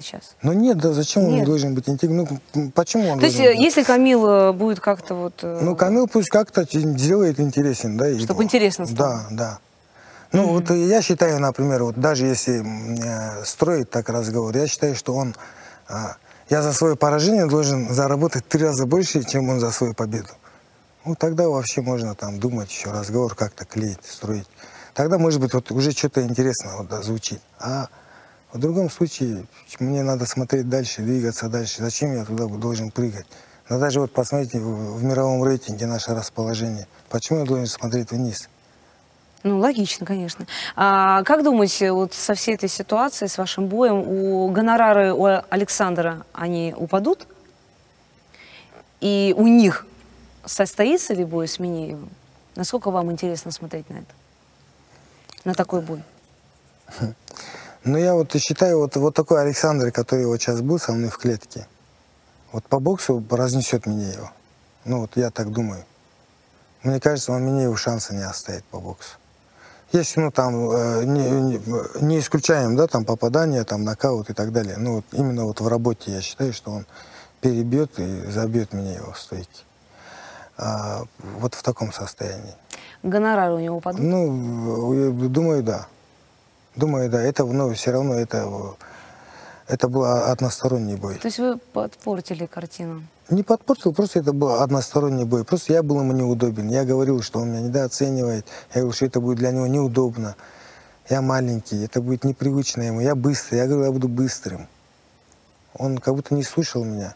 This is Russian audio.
сейчас? Ну нет, да зачем Нет. он должен быть интеллигентным? Ну, почему он То есть, э, быть? если Камил э, будет как-то вот... э, Ну, Камил пусть как-то делает интересен, да. Чтоб его. интересно стало. Да, да. Ну, вот э, я считаю, например, вот даже если э, строить так разговор, я считаю, что он... а, я за свое поражение должен заработать три раза больше, чем он за свою победу. Ну, тогда вообще можно там думать еще, разговор как-то клеить, строить. Тогда, может быть, вот уже что-то интересное вот, да, звучит. А в другом случае мне надо смотреть дальше, двигаться дальше. Зачем я туда должен прыгать? Но даже вот посмотрите в, в мировом рейтинге наше расположение. Почему я должен смотреть вниз? Ну, логично, конечно. А как думаете, вот со всей этой ситуацией, с вашим боем, у гонорары у Александра, они упадут? И у них состоится ли бой с Минеевым? Насколько вам интересно смотреть на это? На такой бой? Ну, я вот считаю, вот, вот такой Александр, который вот сейчас был со мной в клетке, вот по боксу разнесет Минеева. Ну, вот я так думаю. Мне кажется, он Минееву шанса не оставит по боксу. Если, ну, там, э, не, не- не исключаем, да, там, попадание, там, нокаут и так далее. Ну, вот именно вот в работе я считаю, что он перебьет и забьет Минеева в стойке. А, вот в таком состоянии. Гонорары у него упадут? Ну, думаю, да. Думаю, да. Это, ну, все равно это, э, это был односторонний бой. То есть вы подпортили картину? Не подпортил, просто это был односторонний бой. Просто я был ему неудобен. Я говорил, что он меня недооценивает. Я говорил, что это будет для него неудобно. Я маленький, это будет непривычно ему. Я быстрый. Я говорил, я буду быстрым. Он как будто не слушал меня.